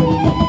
you